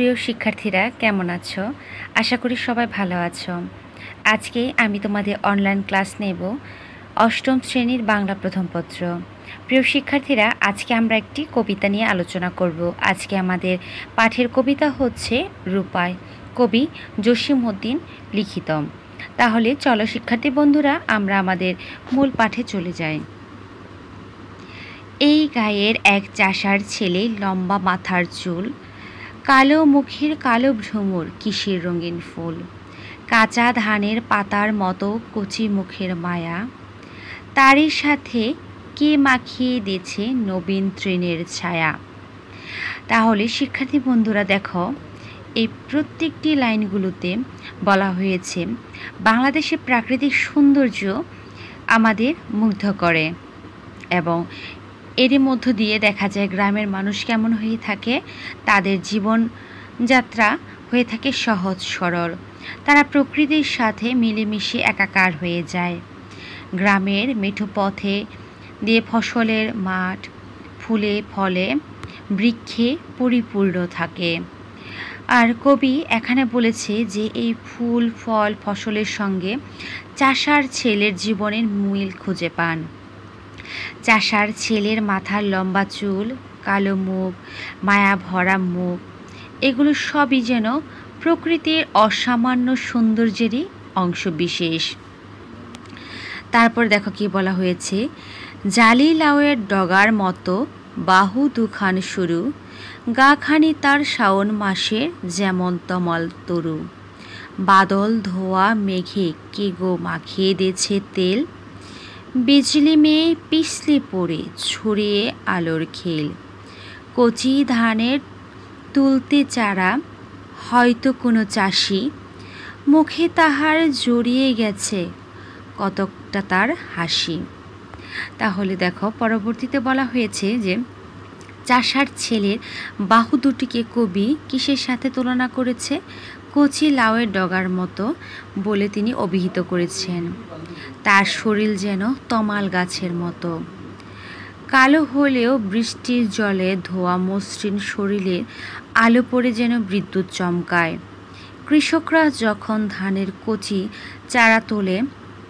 প্রিয় শিক্ষার্থীরা, কেমন আছো? আশা করি সবাই ভালো আছো। আজকে আমি তোমাদের অনলাইন ক্লাস নেব অষ্টম শ্রেণির বাংলা প্রথম পত্র। প্রিয় শিক্ষার্থীরা, আজকে আমরা একটি কবিতা নিয়ে আলোচনা করব। আজকে আমাদের পাঠের কবিতা হচ্ছে রূপায়। কবি জসিমউদ্দিন লিখিত তাহলে চলো শিক্ষার্থী বন্ধুরা, আমরা আমাদের মূল পাঠে চলে যাই। এই গায়ের এক চাষার ছেলে লম্বা মাথার চুল কালো মুখের কালো ভ্রমর কিসের রঙিন ফুল? কাঁচা ধানের পাতার মতো কচি মুখের মায়া। তারই সাথে কে মাখিয়ে দিয়েছে নবীন ট্রেনের ছায়া? তাহলে শিক্ষার্থী বন্ধুরা দেখো, এই প্রত্যেকটি লাইনগুলোতে বলা হয়েছে, বাংলাদেশের প্রাকৃতিক সৌন্দর্য আমাদের মুগ্ধ করে এবং এরই মধ্য দিয়ে দেখা যায় গ্রামের মানুষ কেমন হয়ে থাকে, তাদের জীবনযাত্রা হয়ে থাকে সহজ সরল। তারা প্রকৃতির সাথে মিলেমিশে একাকার হয়ে যায়। গ্রামের মেঠো পথে দিয়ে ফসলের মাঠ, ফুলে, ফলে, বৃক্ষে পরিপূর্ণ থাকে। আর কবি এখানে বলেছে যে, এই ফুল, ফল, ফসলের সঙ্গে চাষার ছেলের জীবনের মিল খুঁজে পান। চাষার ছেলের মাথার লম্বা চুল, কালো মুখ, মায়া ভরা মুখ, এগুলো সবই যেন প্রকৃতির অসামান্য সৌন্দর্যেরই অংশ বিশেষ। তারপর দেখো কি বলা হয়েছে জালি লাউয়ের ডগার মতো বাহু দুখান শুরু, গাখানি তার শাওন মাসের যেমন তমল তরু। বাদল ধোয়া মেঘে কে গো মাখিয়ে দিয়েছে তেল বিজলি মেয়ে পিছলে পড়ে ছড়িয়ে আলোর খেল। কচি ধানের তুলতে চারা, হয়তো কোনো চাষি। মুখে তাহার জড়িয়ে গেছে কতকটা তার হাসি। তাহলে দেখো, পরবর্তীতে বলা হয়েছে যে, চাষার ছেলের বাহু দুটিকে কবি কিসের সাথে তুলনা করেছে? কচি লাউয়ের ডগার মতো বলে তিনি অভিহিত করেছেন। তার শরীর যেন তমাল গাছের মতো। কালো হলেও বৃষ্টির জলে ধোয়া মসৃণ শরীরে আলো পড়ে যেন বিদ্যুৎ চমকায়। কৃষকরা যখন ধানের কচি চারা তোলে,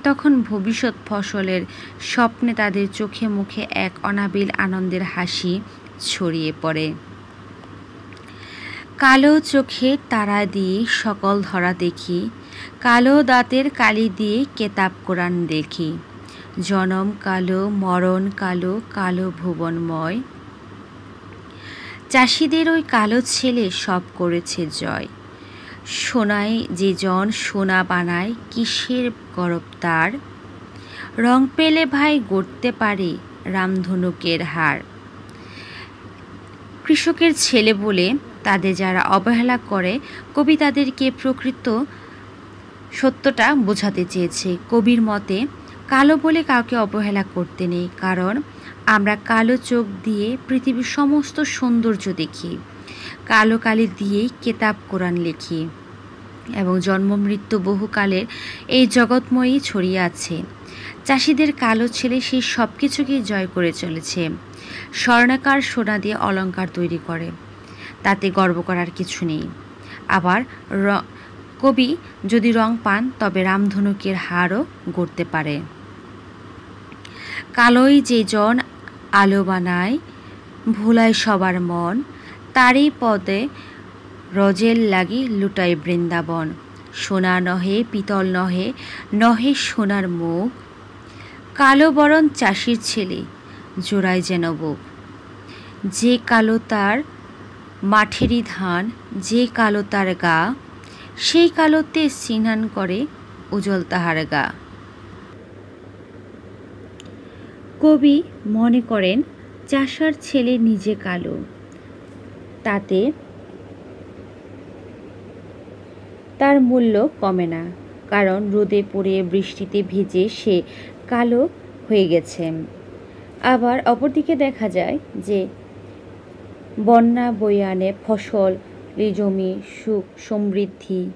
তখন ভবিষ্যৎ ফসলের স্বপ্নে তাদের চোখে মুখে এক অনাবিল আনন্দের হাসি ছড়িয়ে পড়ে। কালো চোখে তারা দিয়ে সকল ধরা দেখি, কালো দাঁতের কালি দিয়ে কেতাব কোরআন দেখি। জনম কালো, মরণ কালো কালো ভুবনময়। চাষিদের ওই কালো ছেলে সব করেছে জয়। সোনায় যে জন সোনা বানায়, কিসের গরব তার? রং পেলে ভাই গড়তে পারে রামধনুকের হার। কৃষকের ছেলে বলে তাদের যারা অবহেলা করে, কবি তাদেরকে প্রকৃত সত্যটা বোঝাতে চেয়েছে। কবির মতে, কালো বলে কাউকে অবহেলা করতে নেই, কারণ আমরা কালো চোখ দিয়ে পৃথিবীর সমস্ত সৌন্দর্য দেখি। কালো কালি দিয়েই কেতাব, কোরআন লিখি এবং জন্ম, মৃত্যু বহুকালের এই জগৎময়ী ছড়িয়ে আছে। চাষিদের কালো ছেলে সেই সব কিছুকেই জয় করে চলেছে। স্বর্ণাকার সোনা দিয়ে অলঙ্কার তৈরি করে। তাতে গর্ব করার কিছু নেই। আবার কবি যদি রং পান, তবে রামধনুকের হারও গড়তে পারে। কালোই যে জন আলো বানায়, ভোলায় সবার মন, তারই পদে রজের লাগি লুটাই বৃন্দাবন। সোনা নহে, পিতল নহে নহে সোনার মুখ। কালো বরণ চাষির ছেলে, জোড়ায় যেন বুক। যে কালো তার মাঠেরই ধান যে কালো তার গা, সেই কালোতে স্নান করে উজ্জ্বল তাহার গা। কবি মনে করেন, চাষার ছেলে নিজে কালো। তাতে তার মূল্য কমে না, কারণ রোদে পড়ে বৃষ্টিতে ভিজে সে কালো হয়ে গেছে। আবার অপরদিকে দেখা যায় যে বন্যা বয়ে আনে ফসল, জমি সুখ সমৃদ্ধি।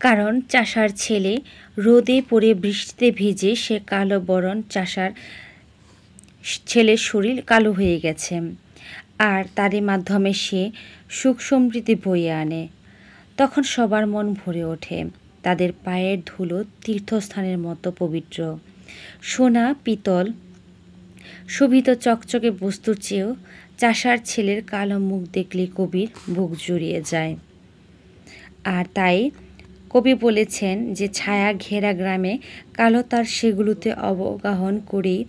কারণ চাষার ছেলে রোদে পড়ে বৃষ্টিতে ভিজে সে কালো বরণ চাষার ছেলের শরীর কালো হয়ে গেছে। আর তারই মাধ্যমে সে সুখ সমৃদ্ধি বইয়ে আনে। তখন সবার মন ভরে ওঠে। তাদের পায়ের ধুলো তীর্থস্থানের মতো পবিত্র। সোনা, পিতল শোভিত চকচকে বস্তুর চেয়েও চাষার ছেলের কালো মুখ দেখলে কবির বুক জুড়িয়ে যায়। আর তাই কবি বলেছেন যে ছায়া ঘেরা গ্রামে কালো তার সেগুলোতে অবগাহন করেই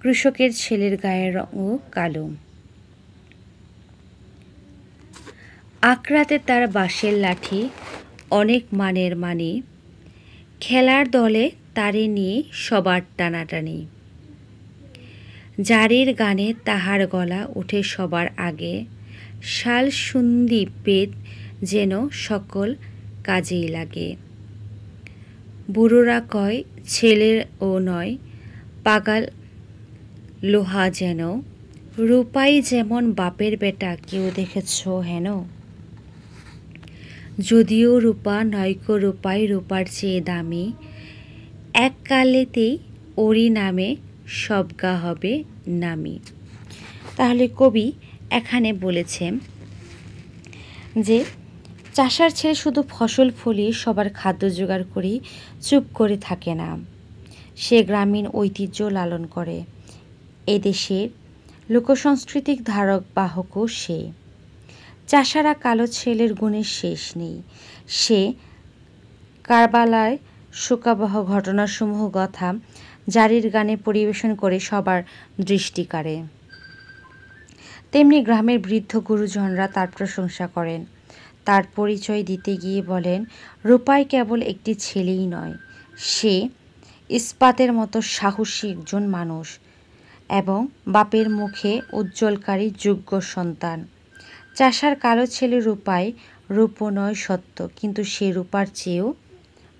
কৃষকের ছেলের গায়ের রঙও কালো। আকরাতে তার বাঁশের লাঠি, অনেক মানের মানি, খেলার দলে তারে নিয়ে সবার টানাটানি। জারির গানে তাহার গলা ওঠে সবার আগে, শাল সুন্দি পেদ যেন সকল কাজেই লাগে। বুড়োরা কয়, ছেলের ও নয়, পাগাল লোহা যেন, রূপাই যেমন বাপের বেটা, কেউ দেখেছ হেন? যদিও রূপা নয়ক রূপাই রূপার চেয়ে দামি এককালেতেই ওরি নামে সবগা হবে নামি। তাহলে কবি এখানে বলেছেন যে, চাষার ছেলে শুধু ফসল ফলিয়ে সবার খাদ্য জোগাড় করেই চুপ করে থাকে না। সে গ্রামীণ ঐতিহ্য লালন করে। এদেশের লোকসংস্কৃতিক ধারক বাহকও সে। চাষারা কালো ছেলের গুণের শেষ নেই। সে কারবালায় শোকাবহ ঘটনাসমূহ কথা জারির গানে পরিবেশন করে সবার দৃষ্টি কাড়ে। তেমনি গ্রামের বৃদ্ধ গুরুজনরা তার প্রশংসা করেন। তার পরিচয় দিতে গিয়ে বলেন, রূপাই কেবল একটি ছেলেই নয়, সে ইস্পাতের মতো সাহসী একজন মানুষ এবং বাপের মুখে উজ্জ্বলকারী যোগ্য সন্তান। চাষার কালো ছেলে রূপাই রূপ নয় সত্য, কিন্তু সে রূপার চেয়েও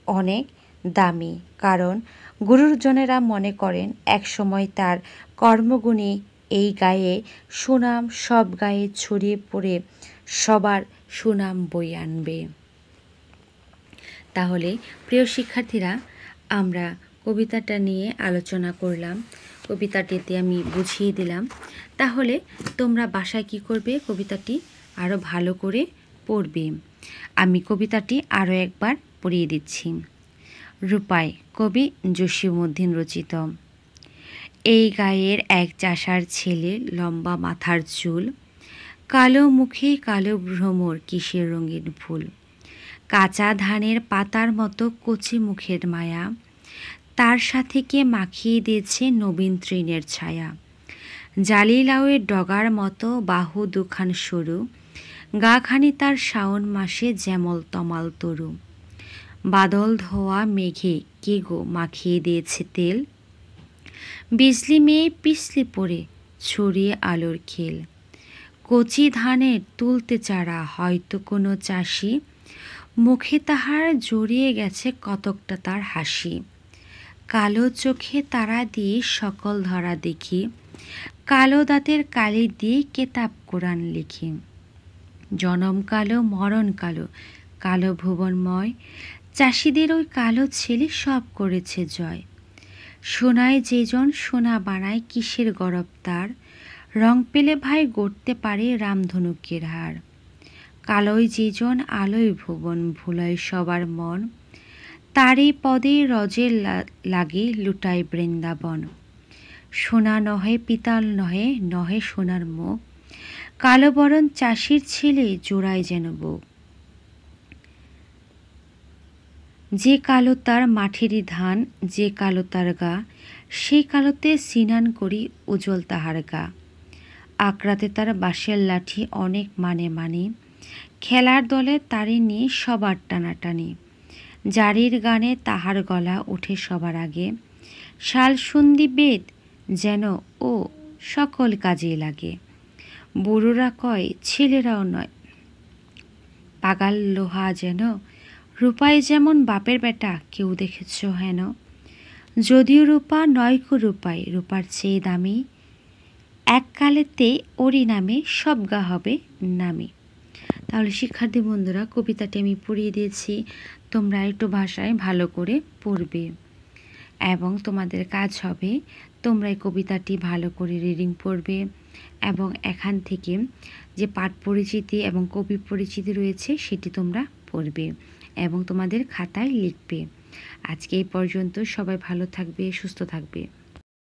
অনেক দামি, কারণ গুরুজনেরা মনে করেন একসময় তার কর্মগুণে এই গায়ে সুনাম, সব গায়ে ছড়িয়ে পড়ে সবার সুনাম বই আনবে। তাহলে, প্রিয় শিক্ষার্থীরা, আমরা কবিতাটা নিয়ে আলোচনা করলাম। কবিতাটিতে আমি বুঝিয়ে দিলাম। তাহলে, তোমরা বাসায় কি করবে? কবিতাটি আরও ভালো করে পড়বে। আমি কবিতাটি আরও একবার পড়িয়ে দিচ্ছি। রূপাই কবি জসীমউদ্দিন রচিত। এই গায়ের এক চাষার ছেলে লম্বা মাথার চুল, কালো মুখে কালো ভ্রমর কিসের রঙিন ফুল। কাঁচা ধানের পাতার মতো কচি মুখের মায়া, তার সাথে কে মাখিয়ে দিয়েছে নবীন তৃণের ছায়া। জালিলাউয়ের ডগার মতো বাহু দুখান সরু গাখানি তার শাওন মাসে যেমল তমাল তরু। বাদল ধোয়া মেঘে কে গো মাখিয়ে দিয়েছে তেল? বিজলি মেয়ে পিছলি পড়ে ছড়িয়ে আলোর খেল। কচি ধানের তুলতে চারা হয়তো কোনো চাষি। মুখে তাহার জড়িয়ে গেছে কতকটা তার হাসি। কালো চোখে তারা দিয়ে সকল ধরা দেখি। কালো দাঁতের কালি দিয়ে কেতাব কোরআন লিখি। জনম কালো, মরণ কালো কালো ভুবনময়। চাষিদের ওই কালো ছেলে সব করেছে জয়। সোনায় যেজন সোনা বানায় কিসের গরব তার? রং পেলে ভাই গড়তে পারে রামধনুকের হার। কালোই যেজন, আলোয় ভুবন, ভুলয় সবার মন। তারই পদে রজের লাগে লুটায় বৃন্দাবন। সোনা নহে পিতাল নহে নহে সোনার মুখ। কালো বরণ চাষির ছেলে জোড়ায় যেন বুক যে কালো তার মাঠেরই ধান, যে কালো তার গা, সেই কালোতে সিনান করি উজ্জ্বল তাহার গা। আকরাতে তার বাঁশের লাঠি অনেক মানে মানে খেলার দলে তারে নিয়ে সবার টানাটানি। জারির গানে তাহার গলা ওঠে সবার আগে। শাল সন্ধি বেদ যেন ও সকল কাজে লাগে। বুড়োরা কয়, ছেলেরাও নয়, পাগাল লোহা যেন রূপাই যেমন বাপের বেটা, কেউ দেখেছ হেন? যদিও রূপা নয়কো রূপাই, রূপার চেয়ে দামি। এককালেতে ওরি নামে সব গা হবে নামে। তাহলে শিক্ষার্থী বন্ধুরা, কবিতাটি আমি পড়িয়ে দিয়েছি। তোমরা একটু ভাষায় ভালো করে পড়বে। এবং তোমাদের কাজ হবে, তোমরা এই কবিতাটি ভালো করে রিডিং পড়বে। এবং এখান থেকে যে পাঠ পরিচিতি এবং কবি পরিচিতি রয়েছে, সেটি তোমরা পড়বে। এবং তোমাদের খাতায় লিখবে। আজকে এই পর্যন্ত সবাই ভালো থাকবে সুস্থ থাকবে।